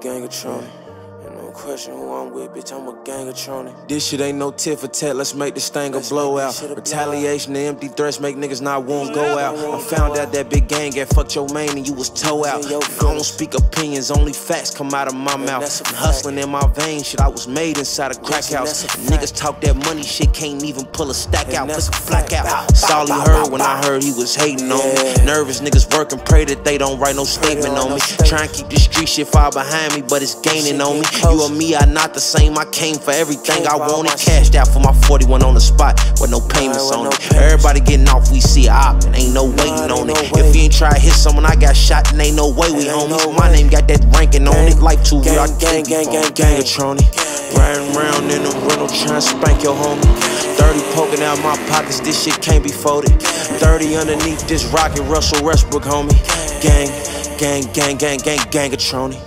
Gangatronic. And no question who I'm with, bitch, I'm a gangatronic. This shit ain't no tit for tat, let's make this thing a blowout. Retaliation and empty threats make niggas not want go out. I found out that big gang got fucked your main and you was toe out. I don't speak opinions, only facts come out of my mouth. I'm hustling in my veins, shit, I was made inside a crack house. Niggas talk that money shit, can't even pull a stack out. Let's flack out. That's all he heard when I heard he was hating on me. Nervous niggas work and pray that they don't write no statement on me. Try and keep this street shit far behind me, but it's gaining on me. You and me are not the same. I came for everything I wanted. Cashed out for my 41 on the spot with no payments on it. Everybody getting off, we see a op, and ain't no waiting on it. If you ain't try to hit someone, I got shot, and ain't no way we homies. My name got that ranking on it. Life too real, I gang, can't gang, gang, gang. Gangatronic. Riding around in the rental, trying to spank your homie. 30 poking out my pockets, this shit can't be folded. 30 underneath this rocket, Russell Westbrook, homie. Gang, gang, gang, gang, gang, gangatronic.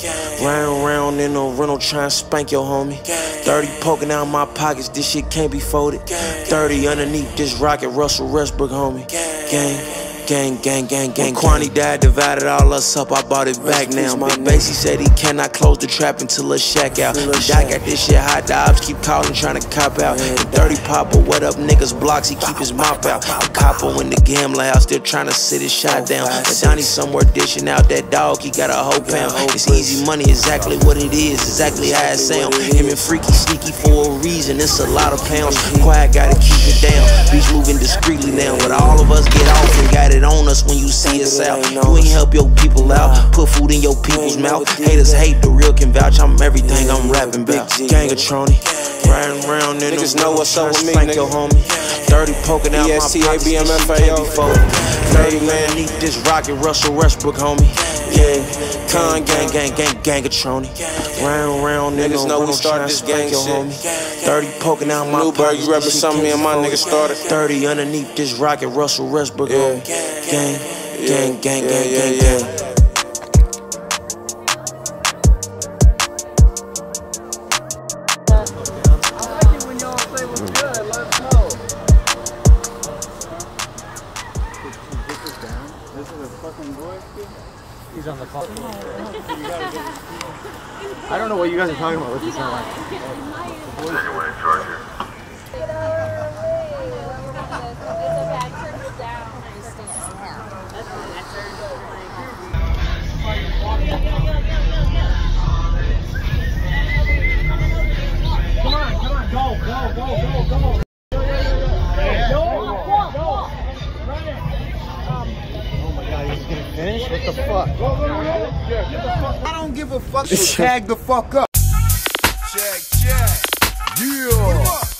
Riding around in the rental, trying to spank your homie. 30 poking out my pockets, this shit can't be folded. 30 underneath this rocket, Russell Westbrook, homie. Gang. Gang, gang, gang, gang. When Kwani died, divided all us up. I bought it back now. Big Basie said he cannot close the trap until a shack out. I got this shit hot. The ops keep calling, trying to cop out. And 30 Papa, what up, niggas blocks? He keep his mouth out. The capo in the gambler house, still trying to sit his shot down. But Donnie somewhere dishing out that dog. He got a whole pound. It's easy money, exactly what it is, exactly how it sound. Him and Freaky sneaky for a reason. It's a lot of pounds. Quiet, gotta keep it down. Beach moving discreetly now, but all of us get off and got it on us when you see us out. You ain't help your people out, put food in your people's mouth. Haters hate, the real can vouch. I'm everything I'm rapping about. Gangatronic, riding around in Niggas know what's up with me, Spank your homie. 30 poking out my pockets. ESTABMFAO. this can't be folded. 30 man, eat this rocket, Russell Westbrook, homie. Yeah, con gang, gang, gang, gangatronic. Riding around Niggas know we started this gang shit. homie. 30 poking out my pockets. you shit represent me and my niggas started. 30 underneath this rocket, Russell Westbrook, homie. Gang, gang, gang, Yeah, gang, yeah, gang, yeah. gang. He's on the call. I don't know what you guys are talking about with this sound. Oh my god, he's gonna finish? What the fuck? I don't give a fuck, so tag the fuck up. Check, check. Yeah.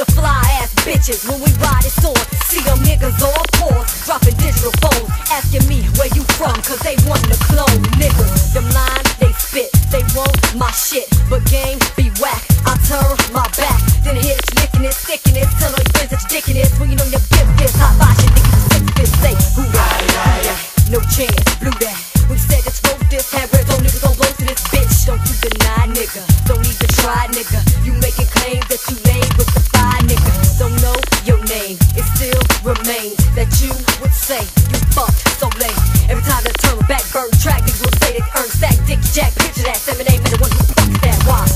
Of fly ass bitches when we ride it on. See them niggas all pause, dropping digital phones. Asking me where you from, cause they want to clone niggas. Them lines, they spit, they want my shit. But game say you fucked so late. Every time they turn back, bird track, will say they earn stack, dick, jack, picture that. Seven ain't the one who that. Why?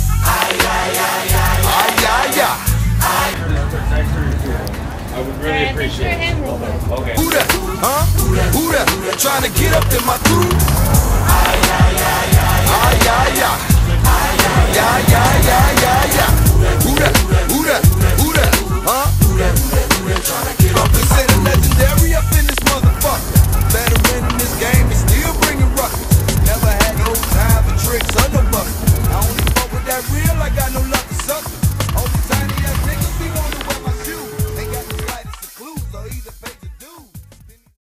I would really appreciate it. Okay. Who that? Huh? Who that? Trying to get up in my crew?